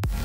Bye.